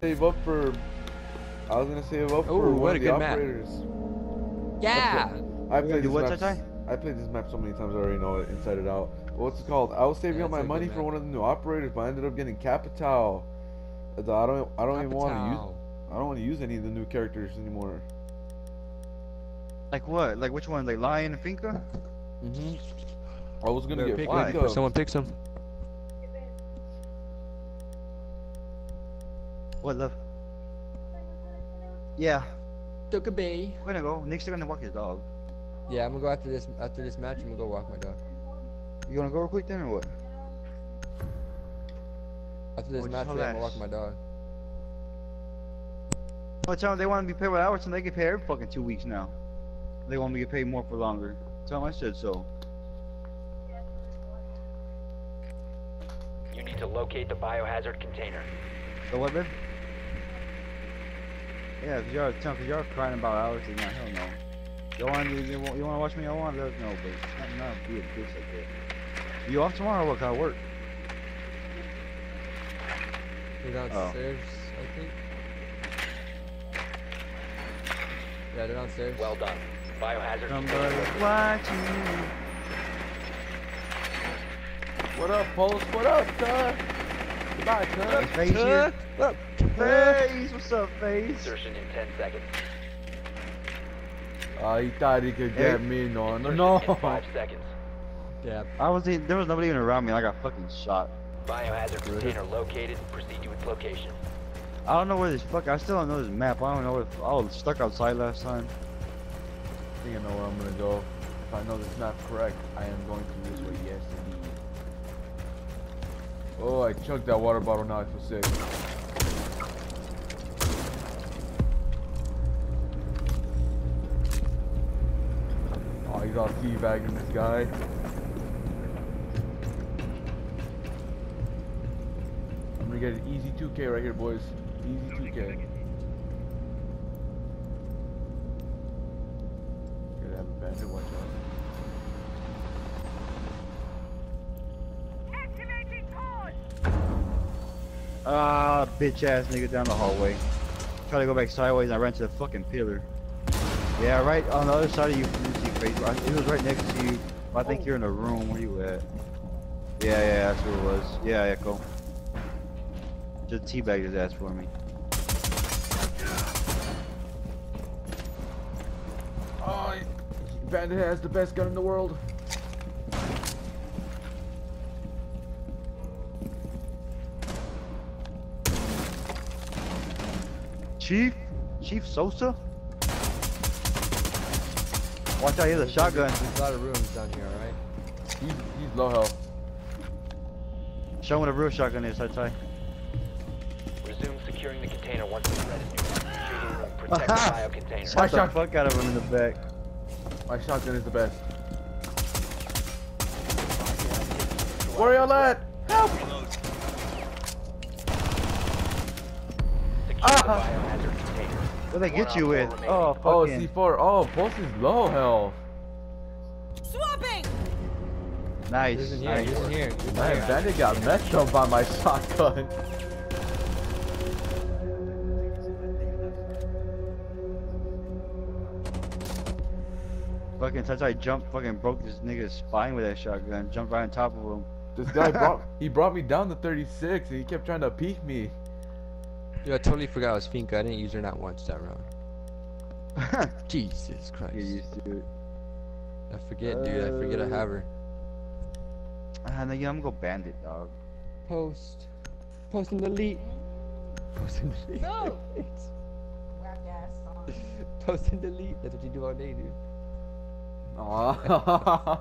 Save up for. I was gonna save up Ooh, for what one a of the good map. operators. Yeah. I do played this what, map. I played this map so many times I already know it inside and out. What's it called? I was saving Yeah, up my money for one of the new operators, but I ended up getting Capitão. I don't. I don't even want to use. I don't want to use any of the new characters anymore. Like what? Like which one? Like Lion and Finka? Mm-hmm. I was gonna Better get pick why? him. Finka. Someone picks him. What love? Yeah. Took a bay. We're gonna go. Nick's gonna walk his dog. Yeah, I'm gonna go after this after this match. I'm gonna go walk my dog. You gonna go real quick then or what? After this Oh, just match, I'm gonna walk my dog. Well, tell them they want to be paid by hours, and they get paid every fucking two weeks now. They want me to get paid more for longer. Tell them I said so. You need to locate the biohazard container. So what, babe? Yeah, cause y'all, tell 'em, cause y'all crying about hours and not hell no. You want you, you, want- you want to watch me? I want to let us know, but it's not not be a bitch like that. You off tomorrow? or What kind of work? They're downstairs, oh. I think. Yeah, they're downstairs. Well done. Biohazard Somebody container. watching. What up, Post? What up, Tug? Goodbye, Tug. Is Face here? Look. Face, what's up, Face? Insertion in 10 seconds. Uh, he thought he could Hey. get me. No, no, no. In 5 seconds. Yeah. I was there was nobody even around me. and I got fucking shot. Biohazard container located. Proceed to its location. I don't know where this fuck. I still don't know this map. I don't know if I was stuck outside last time. I think I know where I'm gonna go. If I know this map's correct, I am going to this way. Yes, indeed. Oh, I chugged that water bottle. Now I feel sick. Oh, he's all teabagging this guy. I'm gonna get an easy 2K right here, boys. Easy 2K. Gotta have a bandit, watch out. Ah, bitch ass nigga down the hallway. Try to go back sideways and I ran to the fucking pillar. Yeah, right on the other side of you from face. It was right next to you. I think you're in a room. Where you at? Yeah, yeah, that's where it was. Yeah, Echo. Just teabag his ass for me. Oh, Bandit has the best gun in the world. Chief? Chief Sosa? Watch out, he has a shotgun. There's a lot of rooms down here, alright? He's, he's low health. Show him what a real shotgun is, I tell Resume securing the container once it's ready. Secure the room. Protect the bio container. Shot the fuck out of him in the back. My shotgun is the best. Where y'all at? Help! Secure Ah! the biohazard container. What they get you op with? Oh, oh, four Oh, remaining. Oh. C4. Oh, Pulse is low health. Swapping! Nice. He's in here, nice. he's in here. He's in Man, here. Bandit got messed up by my shotgun. Fucking since I jumped, fucking broke this nigga's spine with that shotgun. Jumped right on top of him. This guy brought he brought me down to 36 and he kept trying to peek me. Dude, I totally forgot I was Finka. I didn't use her not once that round. Jesus Christ. Get used to it. I forget, dude. I forget I have her. Ah, no, yeah, I'm gonna go bandit, dog. Post. Post and delete. Post and delete. No! Whack ass song. Post and delete. That's what you do all day, dude. Aww.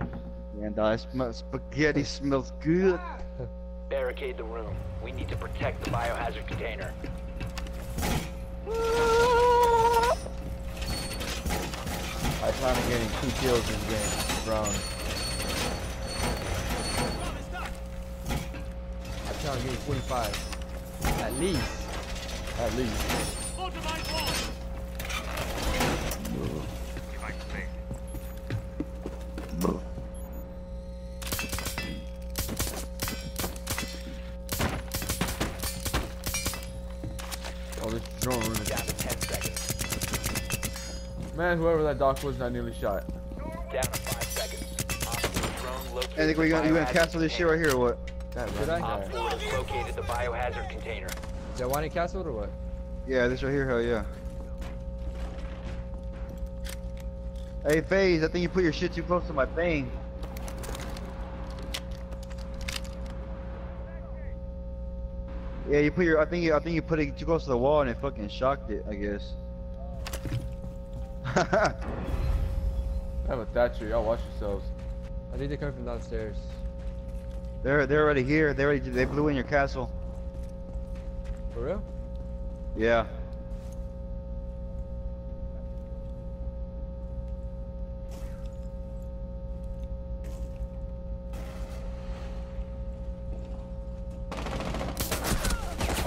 Man, dog, that smells, spaghetti smells good. Barricade the room. We need to protect the biohazard container. I plan on getting two kills in this game round. I trying to give you 45. At least. At least. Man, whoever that doc was, I nearly shot. Down to five seconds. Op four drone located I think we the gonna you gonna biohazard cancel this shit right here or what? That Did I? Op guy. four has located the biohazard container. Is that one in castle or what? Yeah, this right here, hell yeah. Hey FaZe, I think you put your shit too close to my thing. Yeah, you put your. I think you. I think you put it too close to the wall and it fucking shocked it. I guess. I have a Thatcher. Y'all watch yourselves. I think they're coming from downstairs. they're they're already here. They already they blew in your castle. For real? Yeah.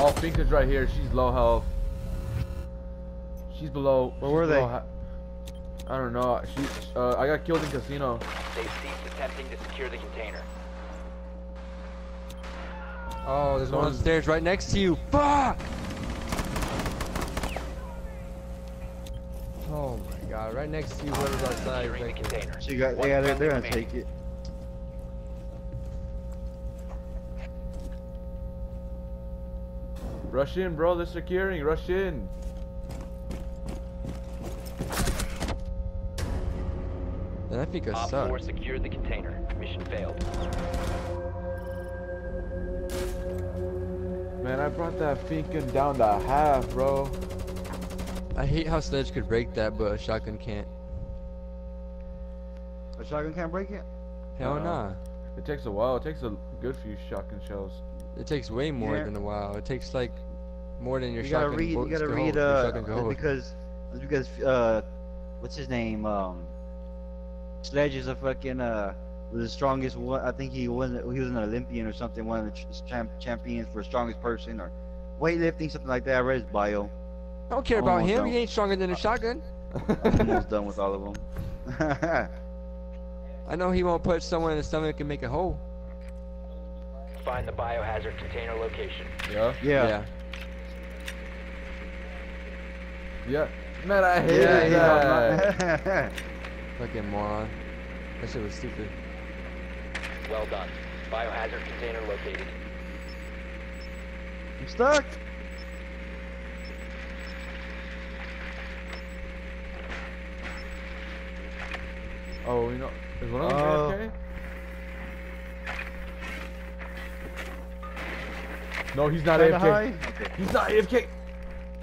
Oh, Finka's right here. She's low health. She's below. Where she's were they? below ha- I don't know. She. Uh, I got killed in casino. They ceased attempting to secure the container. Oh, there's one Someone's- upstairs right next to you. Fuck! Oh my god, right next to you, whoever's outside. The container. So you got. Yeah, they're, they're gonna take it. Rush in, bro. They're securing. Rush in. And I think I Op suck. 4 secured the container. Mission failed. Man, I brought that Finka down to half, bro. I hate how Sledge could break that, but a shotgun can't. A shotgun can't break it. Hell Uh-uh. nah. It takes a while. It takes a good few shotgun shells. It takes way more Yeah. than a while. It takes like more than your you gotta shotgun. read. You gotta could read. hold, your Uh, shotgun could hold. because because uh, what's his name? Um, Sledge is a fucking uh, was the strongest one. I think he was he was an Olympian or something. One of the champ, champions for strongest person or weightlifting, something like that. I read his bio. I don't care about him. done. He ain't stronger than a shotgun. I'm almost done with all of them. I know he won't punch someone in the stomach and make a hole. Find the biohazard container location. Yeah. yeah. Yeah. yeah. Man, I hated Yeah, that. yeah. Fucking moron. That shit was stupid. Well done. Biohazard container located. I'm stuck. Oh, you know, is one of them. Uh, AFK? No, he's not Kinda AFK. high? Okay. He's not AFK.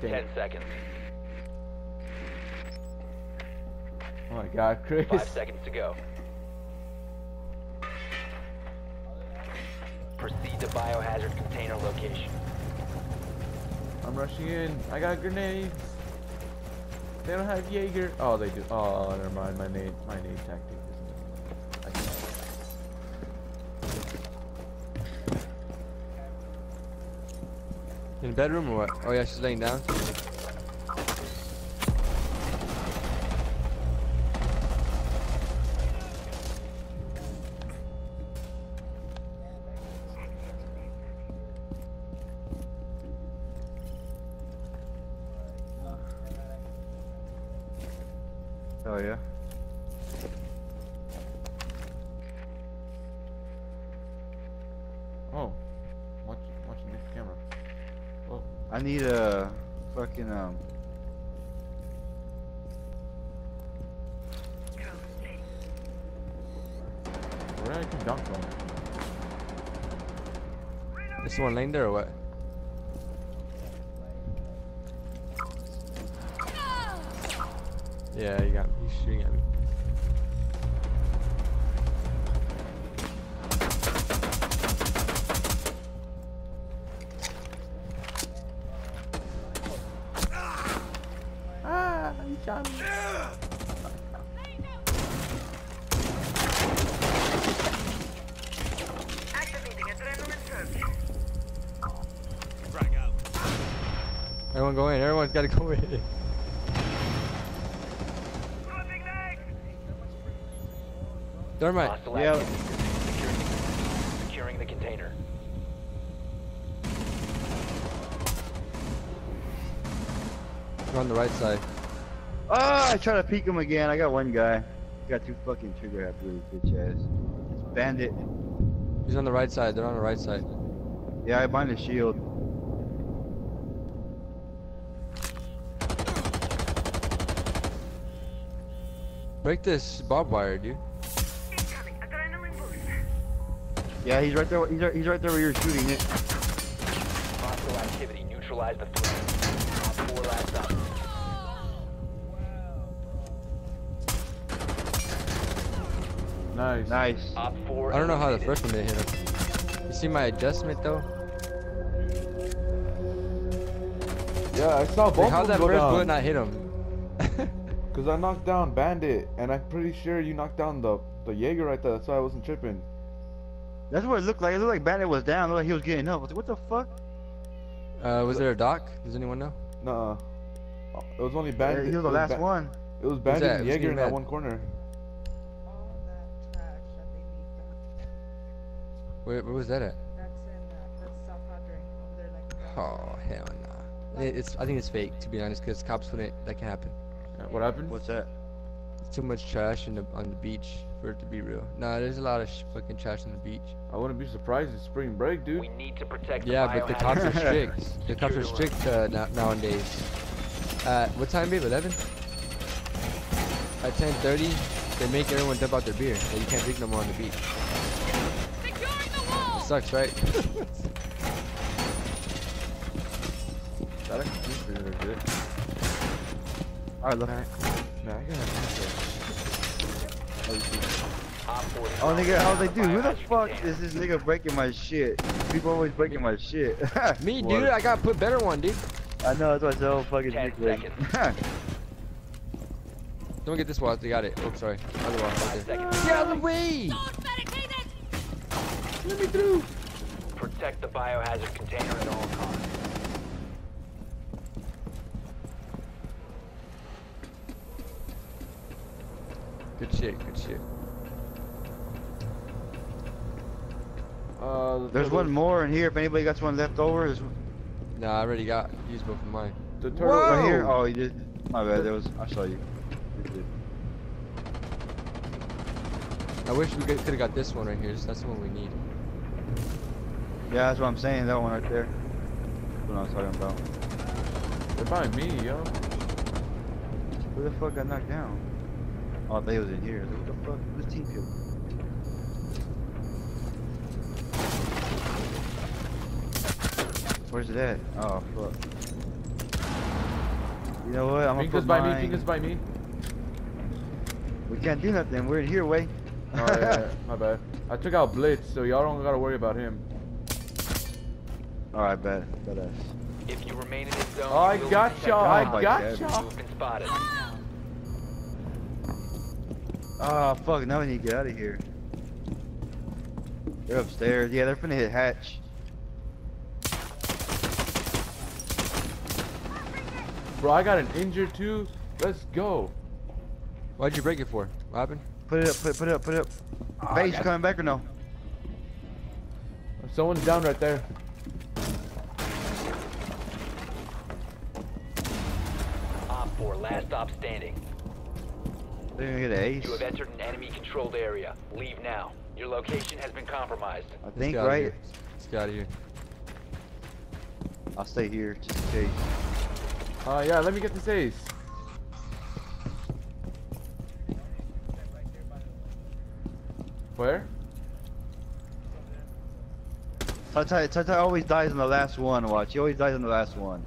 Dang. 10 seconds. My God, Chris. Five seconds to go. Proceed to biohazard container location. I'm rushing in. I got grenades. They don't have Jaeger. Oh, they do. Oh, never mind. My nade, my nade tactic isn't. I can't. In the bedroom or what? Oh yeah, she's laying down. Oh yeah. Oh, watch, watching this camera. Oh, I need a fucking um. where I can down from? Is someone laying there or what? Yeah, you got me. He's shooting at me. Ah, he shot me. Everyone go in. Everyone's got to go in. Thermite. Hostile Yeah. activity. Securing, securing the container. Go on the right side. Ah, I try to peek him again. I got one guy. Got two fucking trigger happy with his bitch ass. Bandit. He's on the right side. They're on the right side. Yeah, I bind the shield. Break this barbed wire, dude. Yeah, he's right there. He's right, he's right there where you're shooting it. Hostile activity. Neutralize the threat. 4 last stop. Nice. Nice. Op 4 I don't know how the eliminated. first one didn't hit him. You see my adjustment though? Yeah, I saw Like, both how'd of that them go first bullet down. not hit him? Cause I knocked down Bandit, and I'm pretty sure you knocked down the the Jaeger right there. That's why I wasn't tripping. That's what it looked like. It looked like Bandit was down. It looked like he was getting up. I was like, what the fuck? Uh, was there a Doc? Does anyone know? Nah. It was only Yeah, he was the it last Ba- one. It was Bandit and Who's Jaeger in that one corner. All that trash that they leave. Where, where was that at? That's in, uh, that's South Padre. Over there, like. Oh hell nah. It- It's I think it's fake to be honest, cause cops wouldn't. That can happen. Yeah, What happened? What's that? It's too much trash in the on the beach for it to be real. Nah, there's a lot of sh- fucking trash on the beach. I wouldn't be surprised. It's spring break, dude. We need to protect Yeah, the but the cops are strict. The cops are strict uh, now, nowadays. At what time, babe? 11? At 10:30, they make everyone dump out their beer. So you can't drink no more on the beach. Securing the wall! It sucks, right? That actually seems pretty legit. Alright, look. Man, I gotta Op 4 Oh, nigga, how they do? Who the fuck is this nigga breaking my shit? People always breaking my shit. Me, dude. I got to put better one, dude. I know, that's why so fucking Ten dick Don't get this wall. They got it. Oh, sorry. Other wall. Five Right there. Get out of the way! Let me through. Protect the biohazard container at all costs. Shit. Good shit. Uh, the There's turtle- one more in here. If anybody got one left over, there's Nah, I already got used both of mine. The turtle. right here. Whoa! Oh, you did. My bad. There was. I saw you. You. I wish we could have got this one right here. That's the one we need. Yeah, that's what I'm saying. That one right there. That's what I was talking about. They're behind me, yo. Who the fuck got knocked down? Oh, I thought he was in here. I was What the fuck? Who's team kill? Where's it at? Oh fuck. You know what? I'm gonna Finka's put by me. mine. Finka's by me. We can't do nothing. We're in here, way. Oh yeah, yeah, my bad. I took out Blitz, so y'all don't gotta worry about him. Alright, bad. Badass. If you remain in this zone, Oh, I you will be got y'all, I got y'all. You have been spotted. Oh fuck, now we need to get out of here. They're upstairs. Yeah, they're finna hit hatch. Bro, I got an injured too. Let's go. Why'd you break it for? What happened? Put it up, put, put it up, put it up. Ah, Base coming back or no? Someone's down right there. Op 4, last stop standing. They're gonna get an ace. You have entered an enemy-controlled area. Leave now. Your location has been compromised. I Let's think, right? here. Let's get out of here. I'll stay here just in case. Uh, yeah, let me get this ace. Where? Tata, Tata always dies on the last one, watch. He always dies on the last one.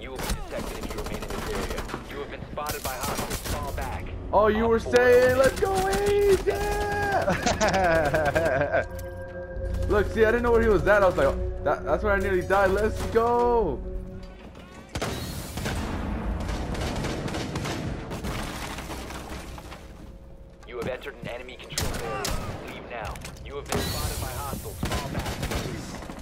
You will be detected if you remain in this area. You have been spotted by hostiles. Fall back. Oh, you were saying, let's go ace, yeah! Look, see, I didn't know where he was at. I was like, that, that's where I nearly died. Let's go! You have entered an enemy-controlled area. Leave now. You have been spotted by hostiles. Fall back.